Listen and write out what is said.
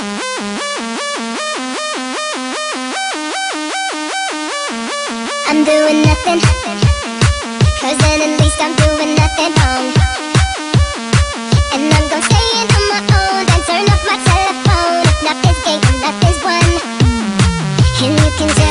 I'm doing nothing. Cause then at least I'm doing nothing wrong. And I'm gonna stay in on my own And turn off my telephone. If nothing's gained, nothing's won, And you can just